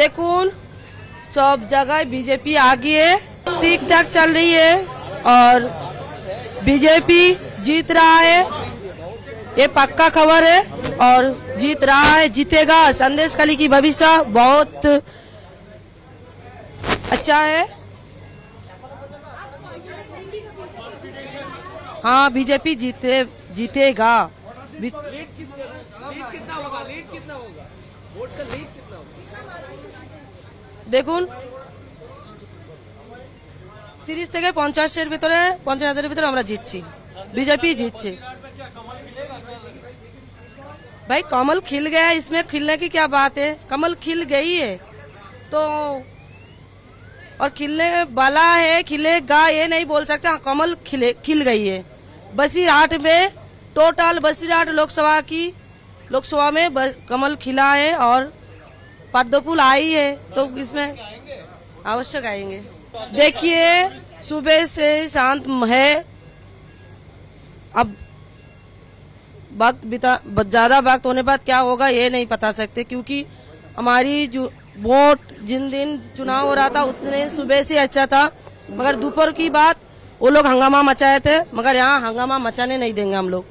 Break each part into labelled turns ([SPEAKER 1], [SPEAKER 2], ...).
[SPEAKER 1] দেখুন সব জায়গায় बीजेपी आगे है ठीक ठाक चल रही है और बीजेपी जीत रहा है ये पक्का खबर है और जीत रहा है जीतेगा संदेश खाली की भविष्य बहुत अच्छा है हाँ बीजेपी जीते जीतेगा बी-
[SPEAKER 2] लीड कितना होगा लीड कितना होगा वोट का लीड कितना होगा
[SPEAKER 1] দেখুন তিরিশ থেকে পঞ্চাশের ভিতরে পঞ্চাশ হাজারের ভিতরে আমরা জিতছি बीजेपी জিতছে भाई कमल खिल गया इसमें खिलने की क्या बात है कमल खिल गई है तो और खिलने वाला है खिलेगा ये नहीं बोल सकते हाँ, कमल खिले खिल गई है बसीरहाट में टोटल बसीरहाट लोकसभा की, लोकसभा में कमल खिला है और पद्म आई है तो इसमें आवश्यक आएँगे। देखिए, सुबह से शांत है। अब वक्त बिता, ज़्यादा वक्त होने बाद क्या होगा ये नहीं बता सकते, क्योंकि हमारी जो वोट जिन दिन चुनाव हो रहा था उतने सुबह से अच्छा था। मगर दोपहर की बात, वो लोग हंगामा मचाए थे, मगर यहाँ हंगामा मचाने नहीं देंगे हम लोग।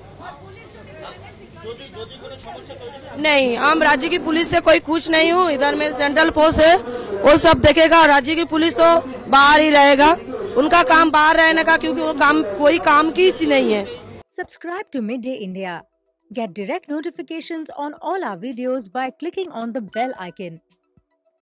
[SPEAKER 1] नहीं हम राज्य की पुलिस से कोई खुश नहीं हूँ। इधर में सेंट्रल पोस्ट है, वो सब देखेगा। राज्य की पुलिस तो बाहर ही रहेगा। उनका काम बाहर रहने का, क्योंकि वो काम, कोई काम की चीज़ नहीं है।
[SPEAKER 3] Subscribe to mid day India get direct notification on all our videos by clicking on the bell icon